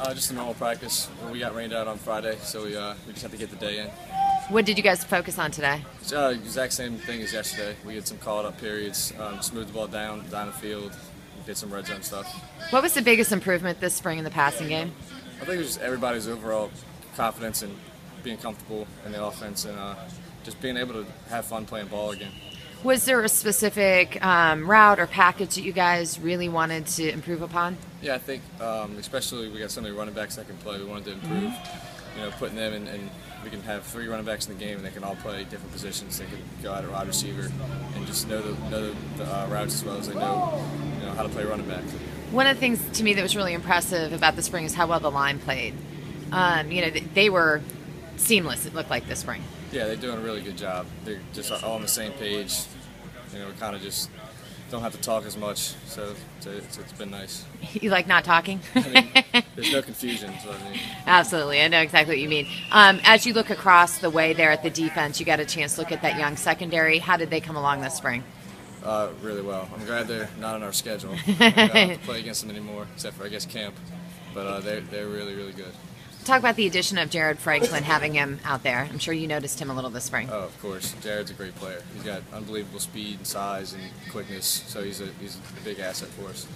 Uh, just a normal practice. We got rained out on Friday, so we, uh, we just have to get the day in. What did you guys focus on today? Uh, exact same thing as yesterday. We had some called up periods, um, moved the ball down, down the field, did some red zone stuff. What was the biggest improvement this spring in the passing game? I think it was just everybody's overall confidence and being comfortable in the offense and uh, just being able to have fun playing ball again. Was there a specific um, route or package that you guys really wanted to improve upon? Yeah, I think um, especially we got so many running backs that can play. We wanted to improve, you know, putting them in, and we can have three running backs in the game, and they can all play different positions. They can go out at wide receiver and just know the know the uh, routes as well as they know, you know, how to play running back. One of the things to me that was really impressive about the spring is how well the line played. Um, you know, they were seamless. It looked like this spring. Yeah, they're doing a really good job. They're just all on the same page. You know, we kind of just don't have to talk as much, so it's, it's, it's been nice. You like not talking? I mean, there's no confusion. So I mean, Absolutely, I know exactly what you mean. Um, as you look across the way there at the defense, you got a chance to look at that young secondary. How did they come along this spring? uh, really well. I'm glad they're not on our schedule. We don't have to play against them anymore, except for I guess camp. But uh, they're they're really really good. Talk about the addition of Jared Franklin, having him out there. I'm sure you noticed him a little this spring. Oh, of course. Jared's a great player. He's got unbelievable speed and size and quickness, so he's a he's a big asset for us.